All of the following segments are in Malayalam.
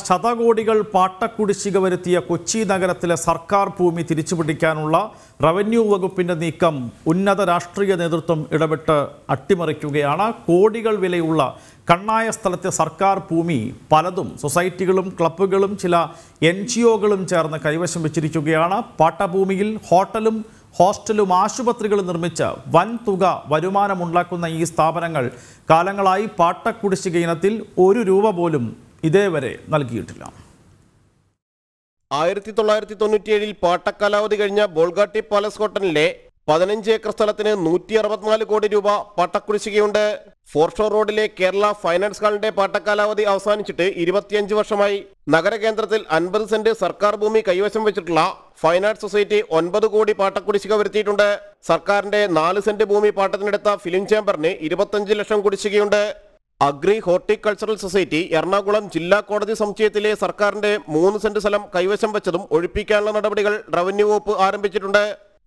ശതകോടികൾ പാട്ടക്കുടിശ്ശിക വരുത്തിയ കൊച്ചി നഗരത്തിലെ സർക്കാർ ഭൂമി തിരിച്ചുപിടിക്കാനുള്ള റവന്യൂ വകുപ്പിന്റെ നീക്കം ഉന്നത രാഷ്ട്രീയ നേതൃത്വം ഇടപെട്ട് അട്ടിമറിക്കുകയാണ്. കോടികൾ വിലയുള്ള കണ്ണായ സ്ഥലത്തെ സർക്കാർ ഭൂമി പലതും സൊസൈറ്റികളും ക്ലബ്ബുകളും ചില എൻ ചേർന്ന് കൈവശം വെച്ചിരിക്കുകയാണ്. പാട്ടഭൂമിയിൽ ഹോട്ടലും ഹോസ്റ്റലും ആശുപത്രികളും നിർമ്മിച്ച് വൻ തുക വരുമാനമുണ്ടാക്കുന്ന ഈ സ്ഥാപനങ്ങൾ കാലങ്ങളായി പാട്ടക്കുടിശ്ശിക ഇനത്തിൽ ഒരു രൂപ പോലും ഇതേവരെ നൽകിയിട്ടില്ല. ആയിരത്തി തൊള്ളായിരത്തി തൊണ്ണൂറ്റിയേഴിൽ പാട്ടക്കാലാവധി കഴിഞ്ഞ ബോൾഗാട്ടി പാലസ് ഹോട്ടലിലെ പതിനഞ്ച് ഏക്കർ സ്ഥലത്തിന് നൂറ്റി അറുപത്തിനാല് കോടി രൂപ പട്ടക്കുടിശ്ശികയുണ്ട്. ഫോർഷോർ റോഡിലെ കേരള ഫൈനാൻസ് ഹാളിന്റെ പാട്ടക്കാലാവധി അവസാനിച്ചിട്ട് ഇരുപത്തിയഞ്ച് വർഷമായി. നഗരകേന്ദ്രത്തിൽ അൻപത് സെന്റ് സർക്കാർ ഭൂമി കൈവശം വെച്ചിട്ടുള്ള ഫൈനാൻസ് സൊസൈറ്റി ഒൻപത് കോടി പാട്ടക്കുടിശ്ശിക വരുത്തിയിട്ടുണ്ട്. സർക്കാരിന്റെ നാല് സെന്റ് ഭൂമി പാട്ടത്തിനെടുത്ത ഫിലിം ചേംബറിന് ഇരുപത്തഞ്ച് ലക്ഷം കുടിശ്ശികയുണ്ട്. അഗ്രി ഹോർട്ടിക്കൾച്ചറൽ സൊസൈറ്റി എറണാകുളം ജില്ലാ കോടതി സമുച്ചയത്തിലെ സർക്കാരിന്റെ മൂന്ന് സെന്റ് സ്ഥലം കൈവശം വെച്ചതും ഒഴിപ്പിക്കാനുള്ള നടപടികൾ റവന്യൂ വകുപ്പ് ആരംഭിച്ചിട്ടുണ്ട്.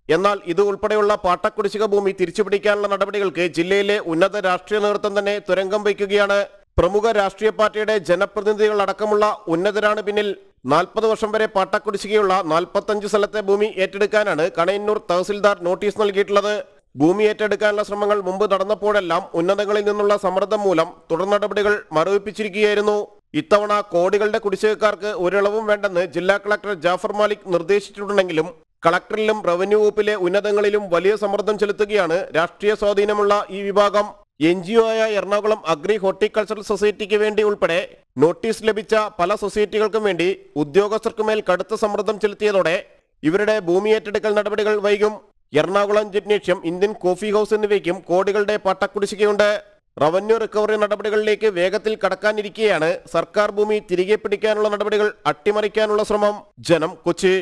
എന്നാൽ ഇത് ഉൾപ്പെടെയുള്ള പാട്ടക്കുടിശ്ശിക ഭൂമി തിരിച്ചുപിടിക്കാനുള്ള നടപടികൾക്ക് ജില്ലയിലെ ഉന്നത രാഷ്ട്രീയ നേതൃത്വം തന്നെ തുരങ്കം വയ്ക്കുകയാണ്. പ്രമുഖ രാഷ്ട്രീയ പാർട്ടിയുടെ ജനപ്രതിനിധികൾ അടക്കമുള്ള ഉന്നതരാണ് പിന്നിൽ. നാൽപ്പത് വർഷം വരെ പാട്ടക്കുടിശ്ശികയുള്ള നാൽപ്പത്തഞ്ച് സ്ഥലത്തെ ഭൂമി ഏറ്റെടുക്കാനാണ് കണയന്നൂർ തഹസിൽദാർ നോട്ടീസ് നൽകിയിട്ടുള്ളത്. ഭൂമി ഏറ്റെടുക്കാനുള്ള ശ്രമങ്ങൾ മുമ്പ് നടന്നപ്പോഴെല്ലാം ഉന്നതങ്ങളിൽ നിന്നുള്ള സമ്മർദ്ദം മൂലം തുടർ നടപടികൾ മരവിപ്പിച്ചിരിക്കുകയായിരുന്നു. ഇത്തവണ കോടികളുടെ കുടിശ്ശികക്കാർക്ക് ഒരിളവും വേണ്ടെന്ന് ജില്ലാ കളക്ടർ ജാഫർ മാലിക് നിർദ്ദേശിച്ചിട്ടുണ്ടെങ്കിലും കളക്ടറിലും റവന്യൂ വകുപ്പിലെ ഉന്നതങ്ങളിലും വലിയ സമ്മർദ്ദം ചെലുത്തുകയാണ് രാഷ്ട്രീയ സ്വാധീനമുള്ള ഈ വിഭാഗം. എൻ ജി ഒ ആയ എറണാകുളം അഗ്രി ഹോർട്ടിക്കൾച്ചറൽ സൊസൈറ്റിക്ക് വേണ്ടി ഉൾപ്പെടെ നോട്ടീസ് ലഭിച്ച പല സൊസൈറ്റികൾക്കും വേണ്ടി ഉദ്യോഗസ്ഥർക്കുമേൽ കടുത്ത സമ്മർദ്ദം ചെലുത്തിയതോടെ ഇവരുടെ ഭൂമി ഏറ്റെടുക്കൽ നടപടികൾ വൈകും. Ernakulam gymnasium Indian coffee house എന്നിവയ്ക്കും കോടികളുടെ പട്ടക്കുടിശ്ശികയുണ്ട്. റവന്യൂ റിക്കവറി നടപടികളിലേക്ക് വേഗത്തിൽ കടക്കാനിരിക്കെയാണ് സർക്കാർ ഭൂമി തിരികെ പിടിക്കാനുള്ള നടപടികൾ അട്ടിമറിക്കാനുള്ള ശ്രമം. ജനം കൊച്ചി.